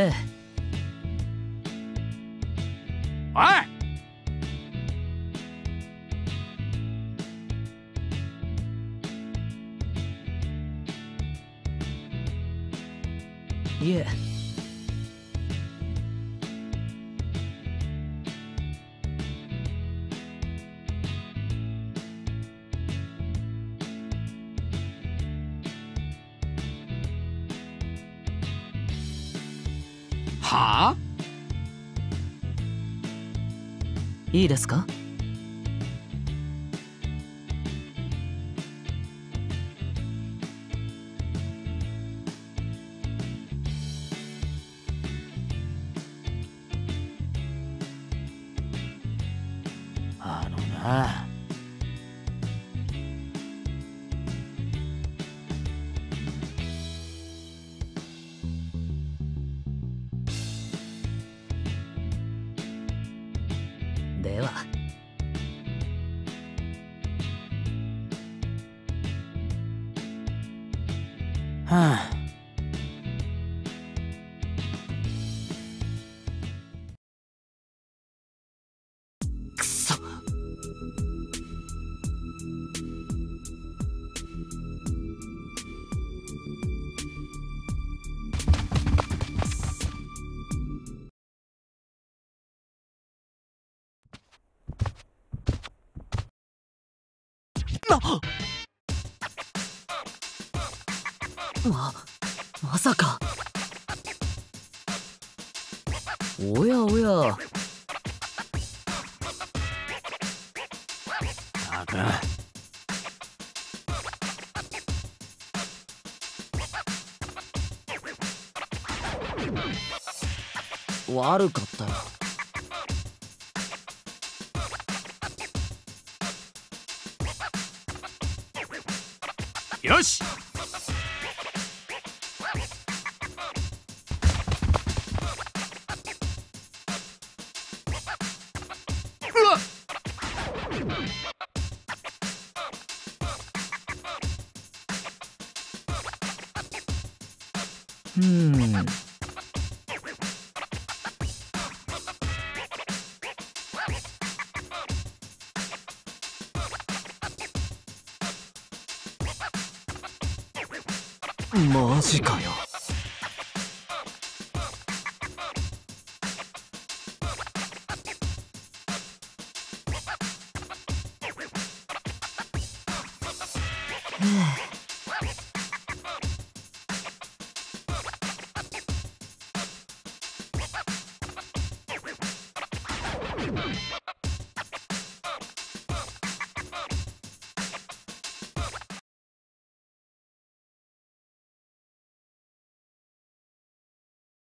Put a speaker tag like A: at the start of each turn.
A: ええ。
B: おい！
A: いえ
B: はあ？
A: いいですか？
B: あのな。
A: では。
B: はあ。
A: ままさか。おやおや。
B: たく
A: 悪かったよ
B: よし。
A: うん。マジかよ。